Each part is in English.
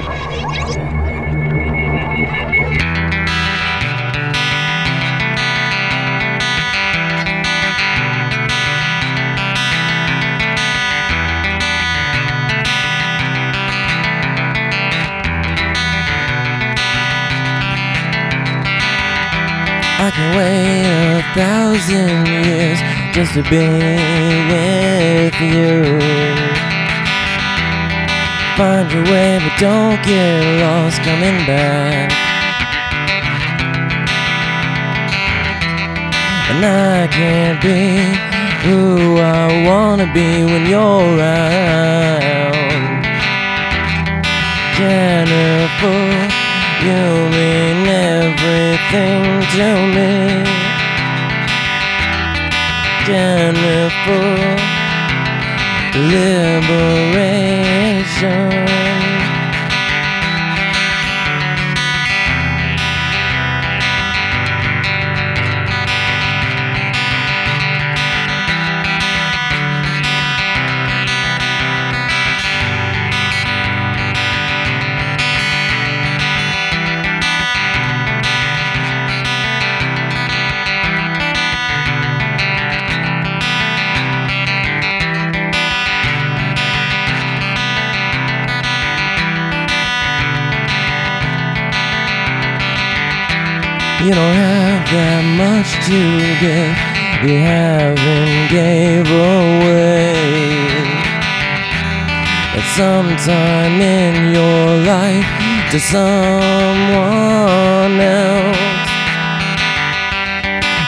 I can wait a thousand years just to be with you. Find your way, but don't get lost coming back. And I can't be who I wanna be when you're around. Jennifer, you mean everything to me. Jennifer, liberation. You don't have that much to give. You haven't gave away. At some time in your life to someone else.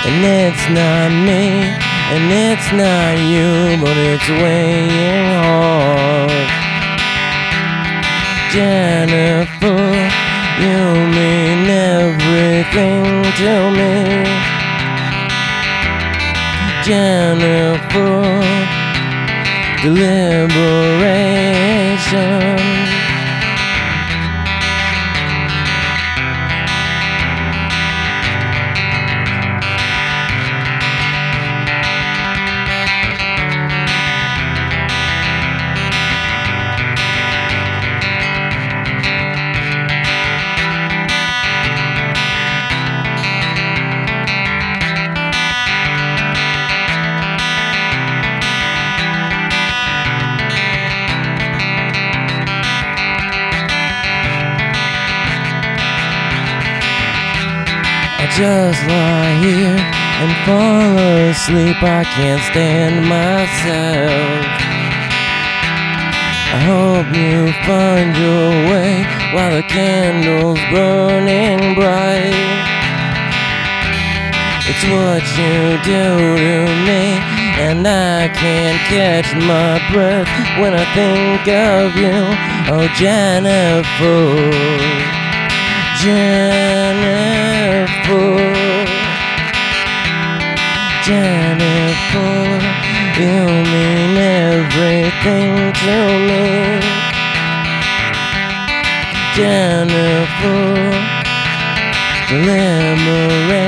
And it's not me, and it's not you, but it's weighing hard. Jennifer, you mean everything to me. Jennifer, deliberation. Just lie here and fall asleep. I can't stand myself. I hope you find your way while the candle's burning bright. It's what you do to me, and I can't catch my breath when I think of you. Oh, Jennifer. Jennifer, Jennifer, you mean everything to me. Jennifer, liberation.